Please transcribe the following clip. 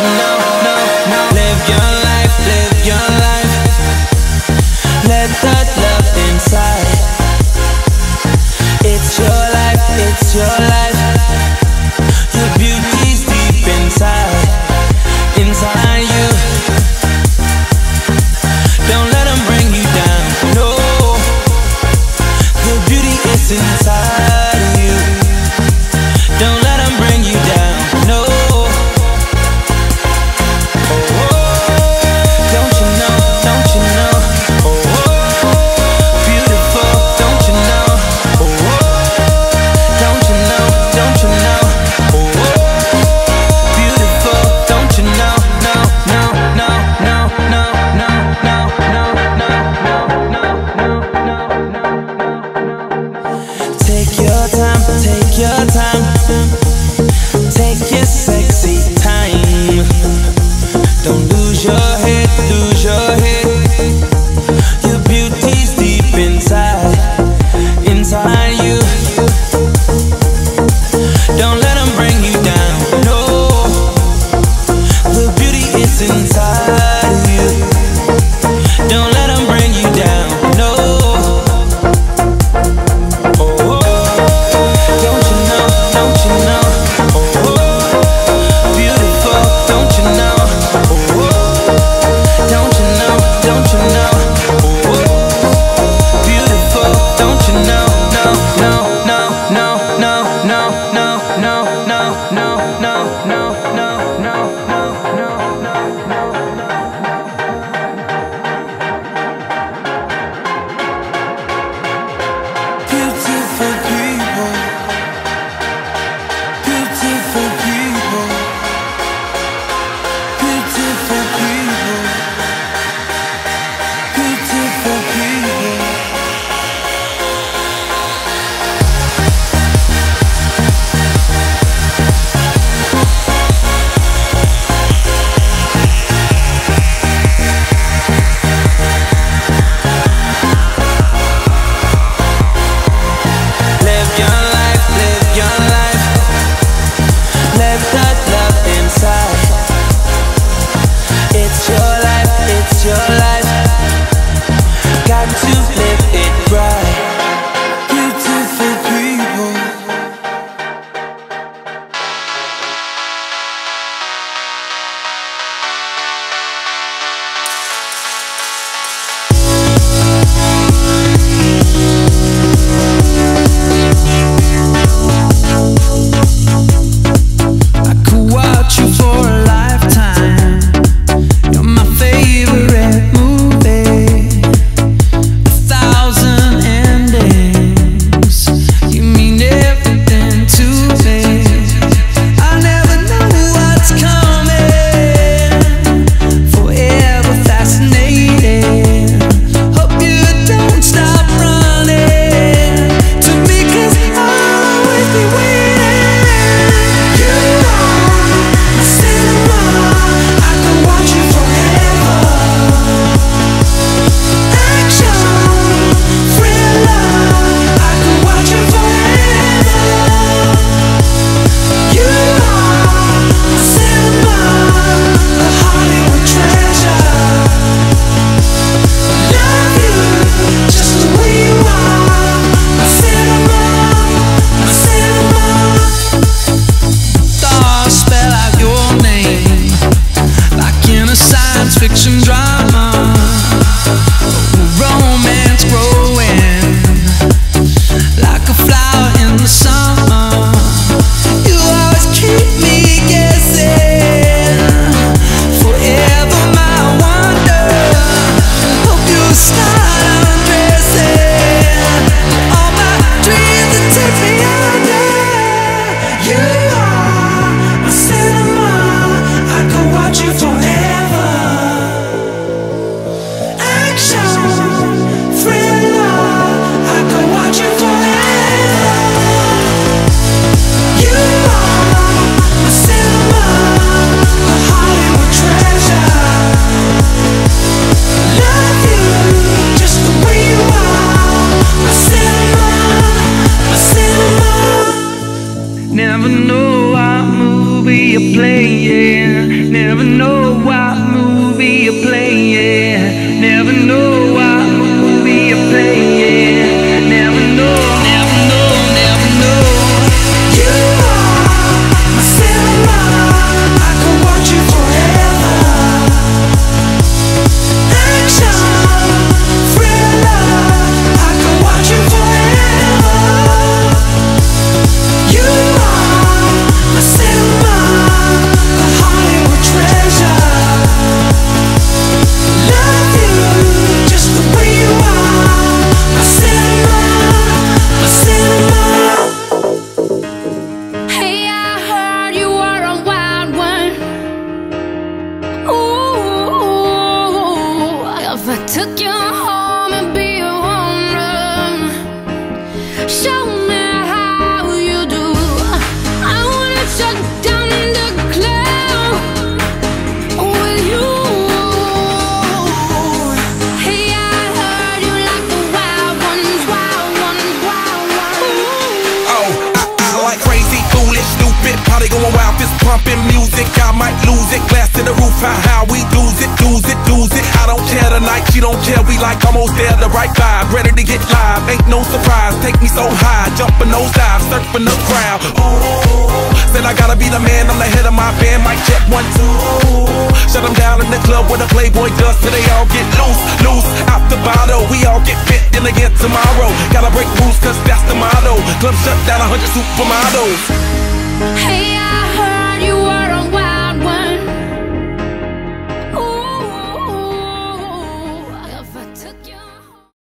tonight no, no, no, might lose it. Glass to the roof, how how we lose it, lose it, lose it. I don't care tonight, she don't care. We like almost there, the right vibe. Ready to get live, ain't no surprise. Take me so high, jumping those dives, surfing the crowd. Ooh, said I gotta be the man, I'm the head of my band. Might check one, two. Shut them down in the club where the Playboy does till they all get loose, loose. Out the bottle, we all get fit then again tomorrow. Gotta break rules, cause that's the motto. Club shut down, a 100 supermodels. Hey, I